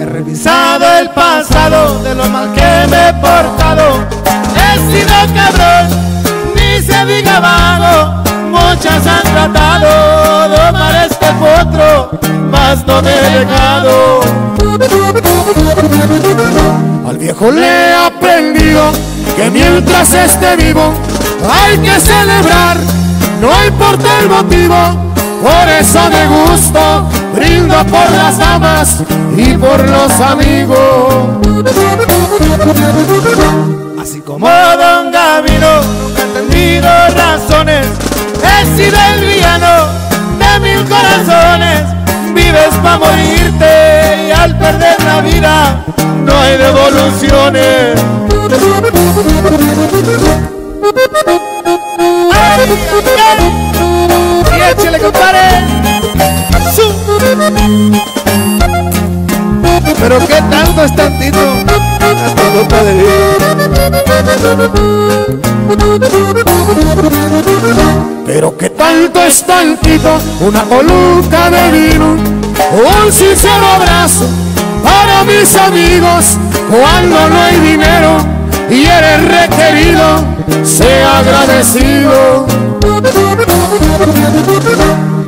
He revisado el pasado de lo mal que me he portado. He sido cabrón, ni se diga vago. Muchas han tratado mas no me he dejado. Al viejo le he aprendido que mientras esté vivo hay que celebrar, no importa el motivo. Por eso me gusto, brindo por las damas y por los amigos. Así como para morirte y al perder la vida no hay devoluciones. Ay, ay. Y échale, compadre. Pero qué tanto es tantito. Tantito, padre. Pero que tanto es tantito, una coluca de vino, un sincero abrazo para mis amigos. Cuando no hay dinero y eres requerido, sea agradecido.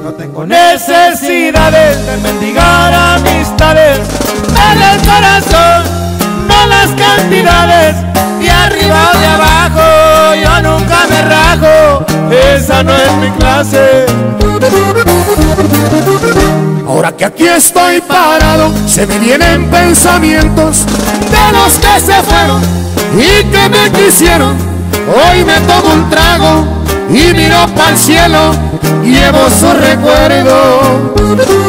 No tengo necesidades de mendigar amistades. Dale el corazón, no las cantidades. De arriba o de abajo, yo nunca me rajo. Esa no es mi clase. Ahora que aquí estoy parado, se me vienen pensamientos de los que se fueron y que me quisieron. Hoy me tomo un trago y miro para el cielo, llevo su recuerdo.